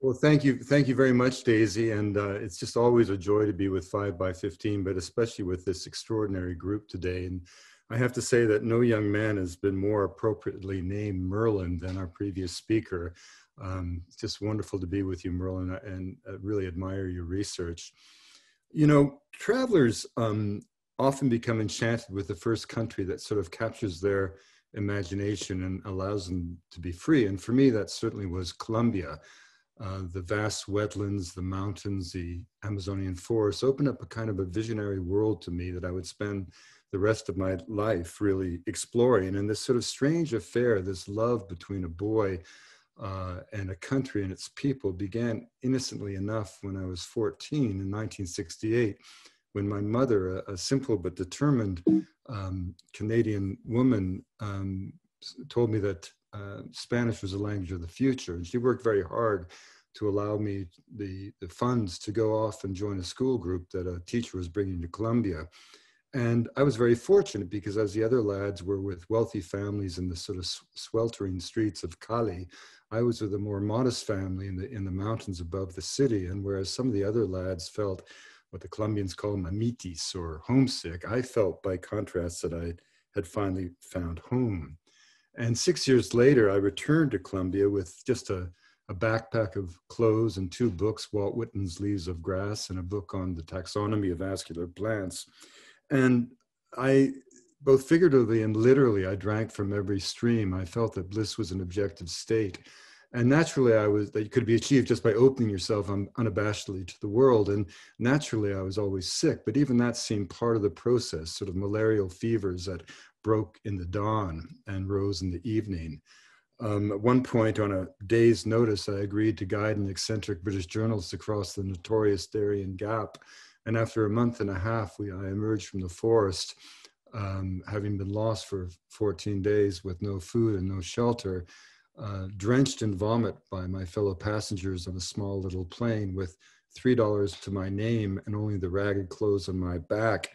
Well, thank you. Thank you very much, Daisy. And uh, it's just always a joy to be with 5 by 15, but especially with this extraordinary group today. And I have to say that no young man has been more appropriately named Merlin than our previous speaker. Um, just wonderful to be with you, Merlin, and I really admire your research. You know, travelers um, often become enchanted with the first country that sort of captures their imagination and allows them to be free. And for me, that certainly was Colombia. Uh, the vast wetlands, the mountains, the Amazonian forests opened up a kind of a visionary world to me that I would spend the rest of my life really exploring. And this sort of strange affair, this love between a boy uh, and a country and its people began innocently enough when I was 14 in 1968, when my mother, a, a simple but determined um, Canadian woman, um, told me that uh, Spanish was the language of the future. And she worked very hard to allow me the, the funds to go off and join a school group that a teacher was bringing to Colombia. And I was very fortunate because as the other lads were with wealthy families in the sort of sweltering streets of Cali, I was with a more modest family in the, in the mountains above the city. And whereas some of the other lads felt what the Colombians call mamitis or homesick, I felt by contrast that I had finally found home. And six years later, I returned to Colombia with just a a backpack of clothes and two books, Walt Whitman's Leaves of Grass and a book on the taxonomy of vascular plants. And I, both figuratively and literally, I drank from every stream. I felt that bliss was an objective state. And naturally, I was that could be achieved just by opening yourself unabashedly to the world. And naturally, I was always sick, but even that seemed part of the process, sort of malarial fevers that broke in the dawn and rose in the evening. Um, at one point, on a day's notice, I agreed to guide an eccentric British journalist across the notorious Darien Gap. And after a month and a half, we, I emerged from the forest, um, having been lost for 14 days with no food and no shelter, uh, drenched in vomit by my fellow passengers on a small little plane with $3 to my name and only the ragged clothes on my back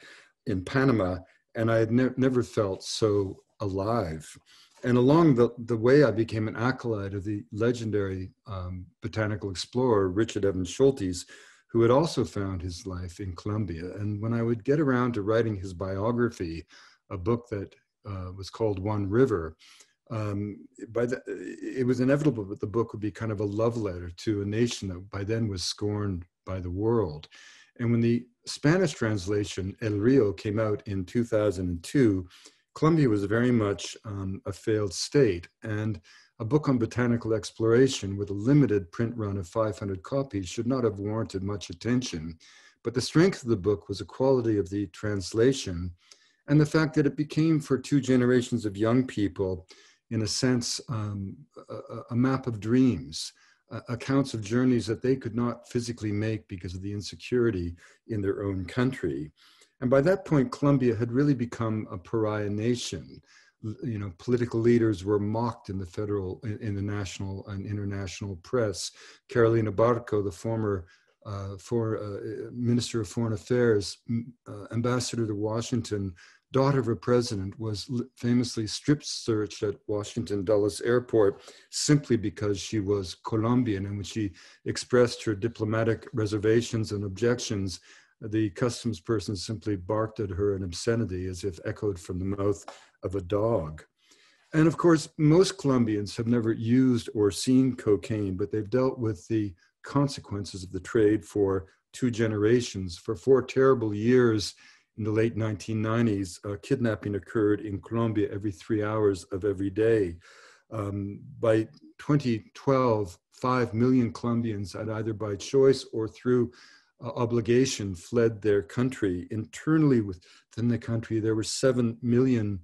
in Panama. And I had ne- never felt so alive and along the, the way, I became an acolyte of the legendary um, botanical explorer Richard Evans Schultes, who had also found his life in Colombia. And when I would get around to writing his biography, a book that uh, was called One River, um, by the, it was inevitable that the book would be kind of a love letter to a nation that by then was scorned by the world. And when the Spanish translation El Rio came out in 2002, Colombia was very much um, a failed state, and a book on botanical exploration with a limited print run of 500 copies should not have warranted much attention. But the strength of the book was the quality of the translation and the fact that it became for two generations of young people, in a sense, um, a, a, map of dreams, uh, accounts of journeys that they could not physically make because of the insecurity in their own country. And by that point, Colombia had really become a pariah nation. You know, political leaders were mocked in the federal, in, the national and international press. Carolina Barco, the former uh, for, uh, Minister of Foreign Affairs, uh, ambassador to Washington, daughter of a president, was famously strip searched at Washington Dulles Airport simply because she was Colombian. And when she expressed her diplomatic reservations and objections, the customs person simply barked at her in obscenity as if echoed from the mouth of a dog. And of course, most Colombians have never used or seen cocaine, but they've dealt with the consequences of the trade for two generations. For four terrible years in the late 1990s, uh, kidnapping occurred in Colombia every three hours of every day. Um, by 2012, 5 million Colombians had either by choice or through uh, obligation fled their country. Internally within the country, there were 7 million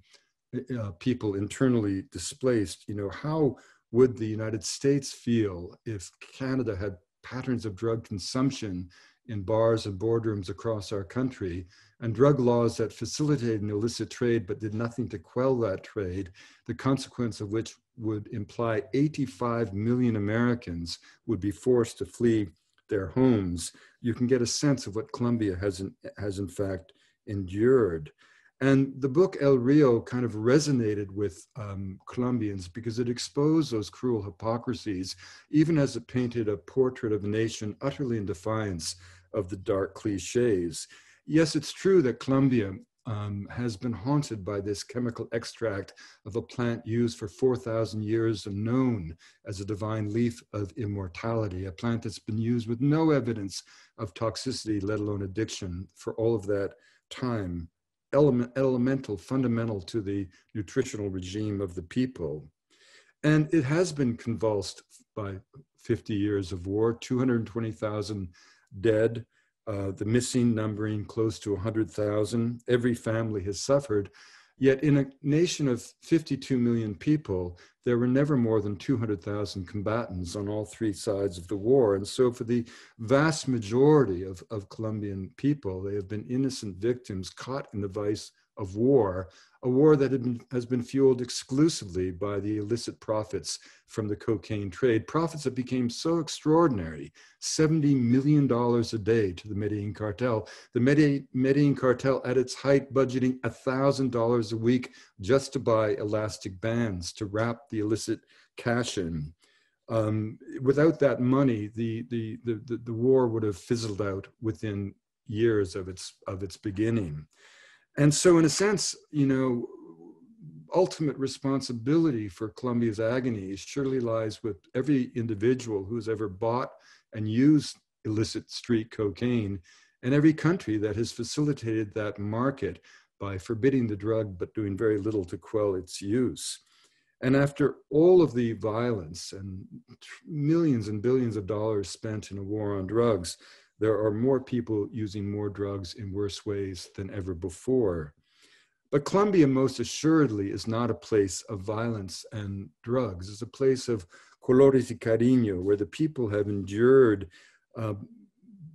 uh, people internally displaced. You know, how would the United States feel if Canada had patterns of drug consumption in bars and boardrooms across our country and drug laws that facilitated an illicit trade but did nothing to quell that trade, the consequence of which would imply 85 million Americans would be forced to flee their homes, you can get a sense of what Colombia has in, has in fact endured. And the book El Rio kind of resonated with um, Colombians because it exposed those cruel hypocrisies, even as it painted a portrait of a nation utterly in defiance of the dark cliches. Yes, it's true that Colombia um, has been haunted by this chemical extract of a plant used for 4,000 years and known as a divine leaf of immortality, a plant that's been used with no evidence of toxicity, let alone addiction, for all of that time, element, elemental, fundamental to the nutritional regime of the people. And it has been convulsed by 50 years of war, 220,000 dead, uh, the missing numbering close to 100,000. Every family has suffered. Yet, in a nation of 52 million people, there were never more than 200,000 combatants on all three sides of the war. And so, for the vast majority of, of Colombian people, they have been innocent victims caught in the vice of war, a war that been, has been fueled exclusively by the illicit profits from the cocaine trade, profits that became so extraordinary $70 million a day to the Medellin cartel. The Medellin cartel, at its height, budgeting $1,000 a week just to buy elastic bands to wrap the illicit cash in. Um, without that money, the, the, the, the, war would have fizzled out within years of its, of its beginning. And so, in a sense, you know, ultimate responsibility for Colombia's agony surely lies with every individual who's ever bought and used illicit street cocaine and every country that has facilitated that market by forbidding the drug but doing very little to quell its use. And after all of the violence and millions and billions of dollars spent in a war on drugs, there are more people using more drugs in worse ways than ever before. But Colombia, most assuredly, is not a place of violence and drugs. It's a place of colores y cariño, where the people have endured uh,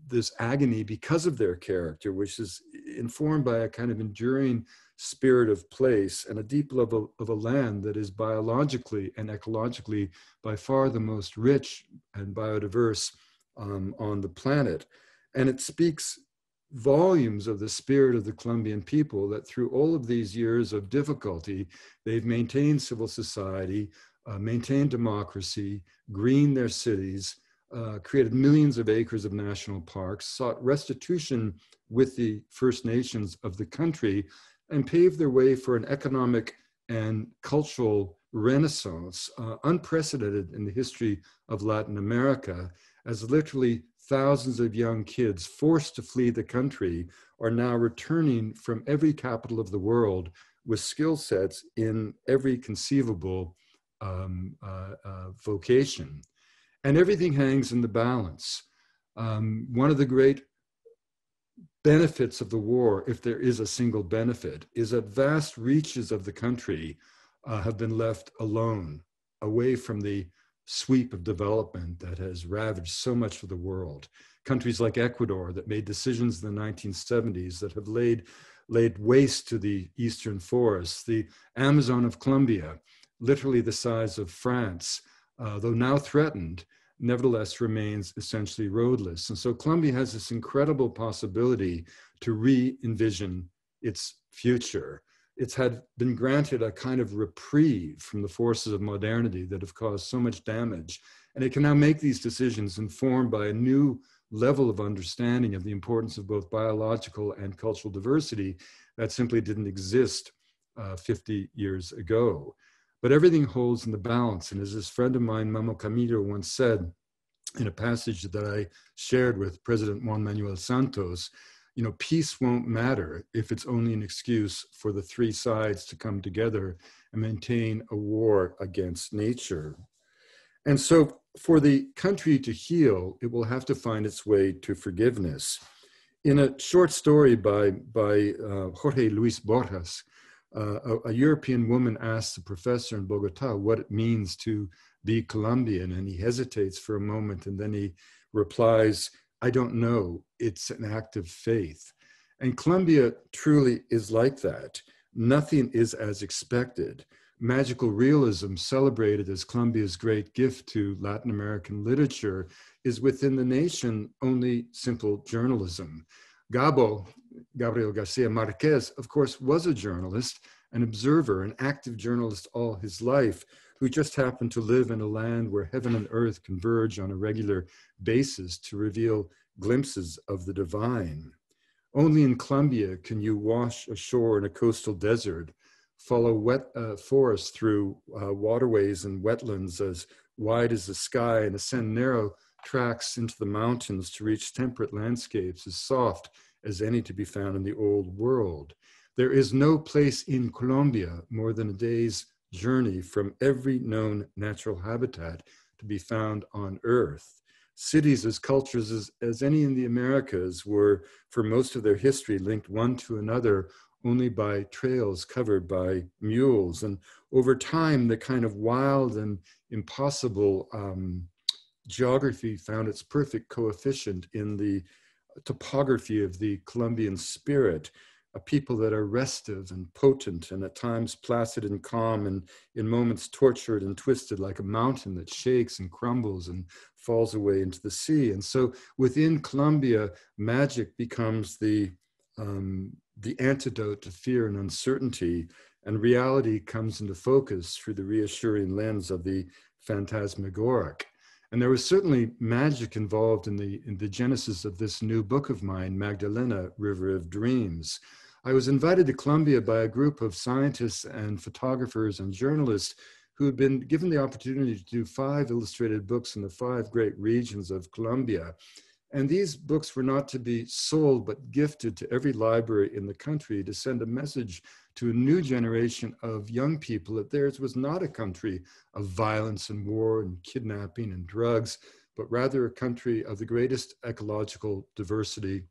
this agony because of their character, which is informed by a kind of enduring spirit of place and a deep love of, of, a land that is biologically and ecologically by far the most rich and biodiverse um, on the planet. And it speaks volumes of the spirit of the Colombian people that through all of these years of difficulty, they've maintained civil society, uh, maintained democracy, greened their cities, uh, created millions of acres of national parks, sought restitution with the First Nations of the country, and paved their way for an economic and cultural renaissance uh, unprecedented in the history of Latin America as literally thousands of young kids forced to flee the country are now returning from every capital of the world with skill sets in every conceivable um, uh, uh, vocation. And everything hangs in the balance. Um, one of the great benefits of the war, if there is a single benefit, is that vast reaches of the country uh, have been left alone, away from the sweep of development that has ravaged so much of the world. Countries like Ecuador that made decisions in the 1970s that have laid, laid waste to the eastern forests, the Amazon of Colombia, literally the size of France, uh, though now threatened, nevertheless remains essentially roadless. And so Colombia has this incredible possibility to re envision its future it's had been granted a kind of reprieve from the forces of modernity that have caused so much damage. And it can now make these decisions informed by a new level of understanding of the importance of both biological and cultural diversity that simply didn't exist uh, 50 years ago. But everything holds in the balance. And as this friend of mine, Mamo Camilo, once said in a passage that I shared with President Juan Manuel Santos, you know, peace won't matter if it's only an excuse for the three sides to come together and maintain a war against nature. And so, for the country to heal, it will have to find its way to forgiveness. In a short story by, by uh, Jorge Luis Borges, uh, a, a, European woman asks a professor in Bogota what it means to be Colombian, and he hesitates for a moment and then he replies, I don't know. It's an act of faith. And Colombia truly is like that. Nothing is as expected. Magical realism, celebrated as Colombia's great gift to Latin American literature, is within the nation only simple journalism. Gabo, Gabriel Garcia Marquez, of course, was a journalist, an observer, an active journalist all his life, who just happen to live in a land where heaven and earth converge on a regular basis to reveal glimpses of the divine. Only in Colombia can you wash ashore in a coastal desert, follow wet uh, forests through uh, waterways and wetlands as wide as the sky, and ascend narrow tracks into the mountains to reach temperate landscapes as soft as any to be found in the old world. There is no place in Colombia more than a day's journey from every known natural habitat to be found on Earth. Cities as cultures as, as any in the Americas were, for most of their history, linked one to another only by trails covered by mules. And over time, the kind of wild and impossible um, geography found its perfect coefficient in the topography of the Colombian spirit, a people that are restive and potent and at times placid and calm and in moments tortured and twisted like a mountain that shakes and crumbles and falls away into the sea. And so within Colombia, magic becomes the um, the antidote to fear and uncertainty, and reality comes into focus through the reassuring lens of the phantasmagoric. And there was certainly magic involved in the, in the genesis of this new book of mine, Magdalena, River of Dreams. I was invited to Colombia by a group of scientists and photographers and journalists who had been given the opportunity to do five illustrated books in the five great regions of Colombia. And these books were not to be sold, but gifted to every library in the country to send a message to a new generation of young people that theirs was not a country of violence and war and kidnapping and drugs, but rather a country of the greatest ecological diversity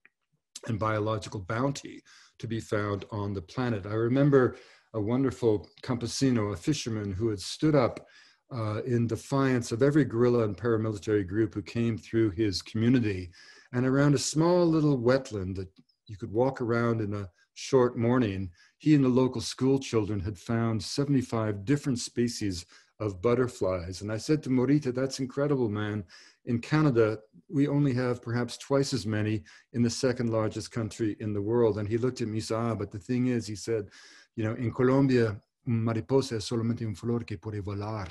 and biological bounty to be found on the planet. I remember a wonderful campesino, a fisherman who had stood up uh, in defiance of every guerrilla and paramilitary group who came through his community. And around a small little wetland that you could walk around in a short morning, he and the local school children had found 75 different species of butterflies. And I said to Morita, that's incredible, man. In Canada, we only have perhaps twice as many in the second largest country in the world. And he looked at me, said, ah, but the thing is, he said, you know, in Colombia, mariposa es solamente un flor que puede volar.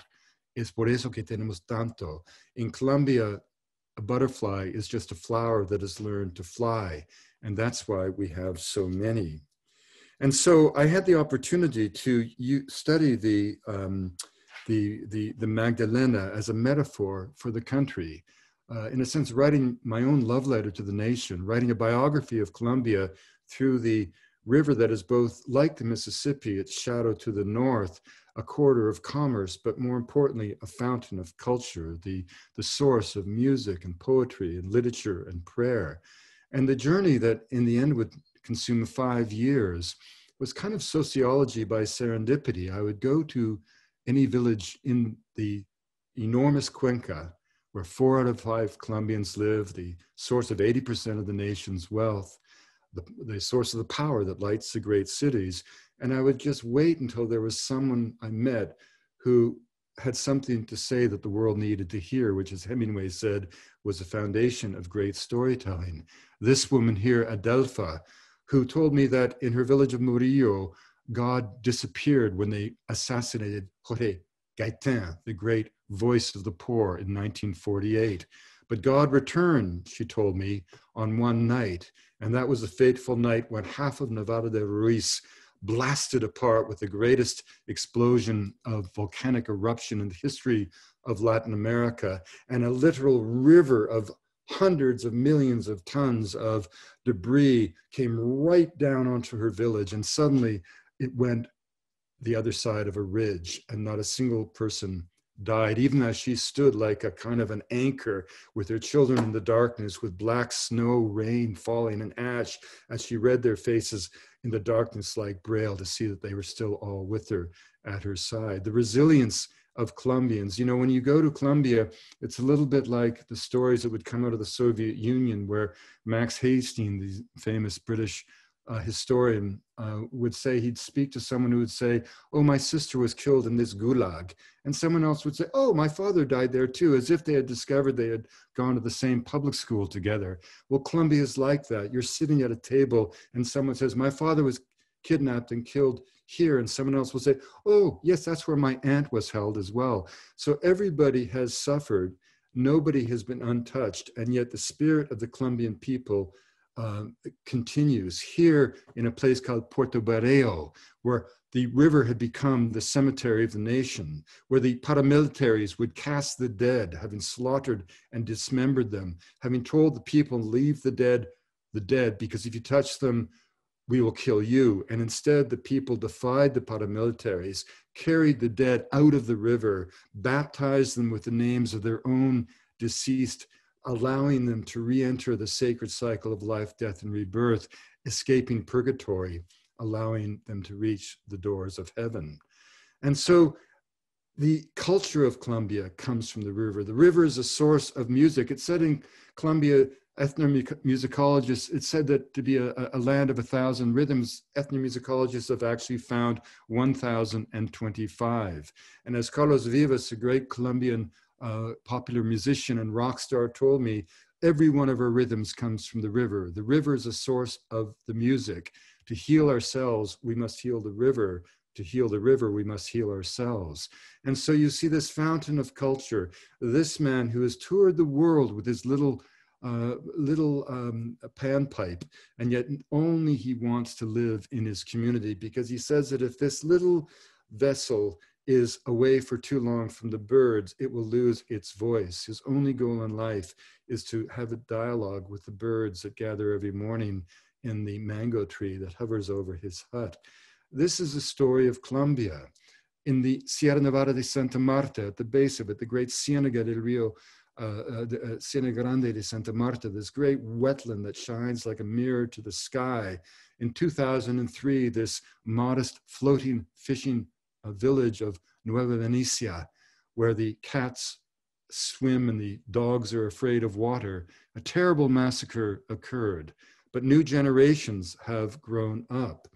Es por eso que tenemos tanto. In Colombia, a butterfly is just a flower that has learned to fly. And that's why we have so many. And so I had the opportunity to study the, um, the, the, the, Magdalena as a metaphor for the country. Uh, in a sense, writing my own love letter to the nation, writing a biography of Colombia through the river that is both like the Mississippi, its shadow to the north, a corridor of commerce, but more importantly, a fountain of culture, the, the source of music and poetry and literature and prayer. And the journey that in the end would consume five years was kind of sociology by serendipity. I would go to any village in the enormous Cuenca, where four out of five Colombians live, the source of 80% of the nation's wealth, the, the source of the power that lights the great cities. And I would just wait until there was someone I met who had something to say that the world needed to hear, which, as Hemingway said, was the foundation of great storytelling. This woman here, Adelfa, who told me that in her village of Murillo, God disappeared when they assassinated Jorge Gaitan, the great voice of the poor in 1948. But God returned, she told me, on one night. And that was a fateful night when half of Nevado de Ruiz blasted apart with the greatest explosion of volcanic eruption in the history of Latin America, and a literal river of hundreds of millions of tons of debris came right down onto her village, and suddenly it went the other side of a ridge, and not a single person died, even as she stood like a kind of an anchor with her children in the darkness, with black snow, rain falling, and ash, as she read their faces in the darkness like braille to see that they were still all with her at her side. The resilience of Colombians. You know, when you go to Colombia, it's a little bit like the stories that would come out of the Soviet Union, where Max Hastings, the famous British uh, historian uh, would say he'd speak to someone who would say, Oh, my sister was killed in this gulag. And someone else would say, Oh, my father died there too, as if they had discovered they had gone to the same public school together. Well, Colombia is like that. You're sitting at a table and someone says, My father was kidnapped and killed here. And someone else will say, Oh, yes, that's where my aunt was held as well. So everybody has suffered. Nobody has been untouched. And yet the spirit of the Colombian people uh, continues here in a place called Puerto Berrio, where the river had become the cemetery of the nation, where the paramilitaries would cast the dead, having slaughtered and dismembered them, having told the people, leave the dead, the dead, because if you touch them, we will kill you. And instead, the people defied the paramilitaries, carried the dead out of the river, baptized them with the names of their own deceased allowing them to re enter the sacred cycle of life, death, and rebirth, escaping purgatory, allowing them to reach the doors of heaven. And so the culture of Colombia comes from the river. The river is a source of music. It's said in Colombia, ethnomusicologists, it's said that to be a, a land of a thousand rhythms, ethnomusicologists have actually found 1,025. And as Carlos Vives, a great Colombian uh, popular musician and rock star told me every one of our rhythms comes from the river. The river is a source of the music. To heal ourselves, we must heal the river. To heal the river, we must heal ourselves. And so you see this fountain of culture, this man who has toured the world with his little uh, little um, panpipe, and yet only he wants to live in his community because he says that if this little vessel is away for too long from the birds, it will lose its voice. His only goal in life is to have a dialogue with the birds that gather every morning in the mango tree that hovers over his hut. This is a story of Colombia. In the Sierra Nevada de Santa Marta, at the base of it, the great Ciénaga del Rio, uh, uh, the, uh, Ciénaga Grande de Santa Marta, this great wetland that shines like a mirror to the sky. In 2003, this modest floating fishing a village of Nueva Venecia, where the cats swim and the dogs are afraid of water. A terrible massacre occurred, but new generations have grown up.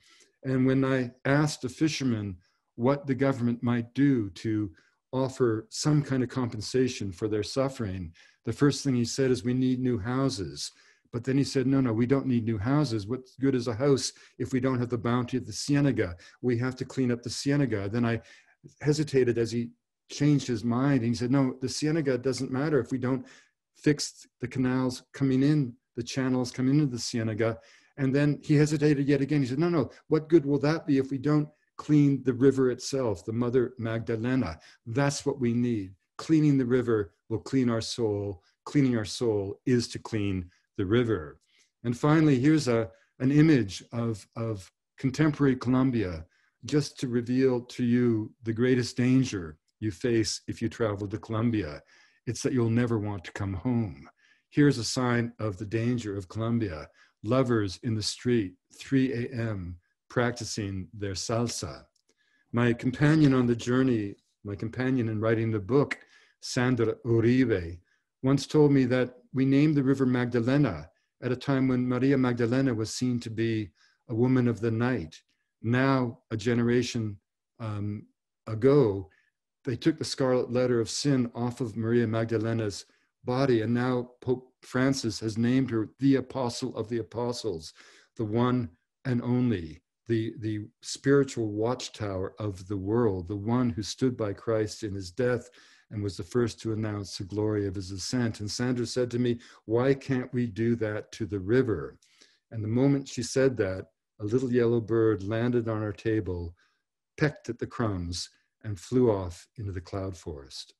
And when I asked a fisherman what the government might do to offer some kind of compensation for their suffering, the first thing he said is, We need new houses. But then he said, no, no, we don't need new houses. What's good is a house if we don't have the bounty of the Ciénaga? We have to clean up the Ciénaga. Then I hesitated as he changed his mind. And he said, no, the Ciénaga doesn't matter if we don't fix the canals coming in, the channels coming into the Ciénaga. And then he hesitated yet again. He said, no, no, what good will that be if we don't clean the river itself, the Mother Magdalena? That's what we need. Cleaning the river will clean our soul. Cleaning our soul is to clean the river. And finally, here's a, an image of, of contemporary Colombia, just to reveal to you the greatest danger you face if you travel to Colombia. It's that you'll never want to come home. Here's a sign of the danger of Colombia lovers in the street, 3 a.m., practicing their salsa. My companion on the journey, my companion in writing the book, Sandra Uribe, once told me that we named the river Magdalena at a time when Maria Magdalena was seen to be a woman of the night. Now, a generation um, ago, they took the scarlet letter of sin off of Maria Magdalena's body, and now Pope Francis has named her the Apostle of the Apostles, the one and only, the, the spiritual watchtower of the world, the one who stood by Christ in his death and was the first to announce the glory of his ascent. And Sandra said to me, Why can't we do that to the river? And the moment she said that, a little yellow bird landed on our table, pecked at the crumbs, and flew off into the cloud forest.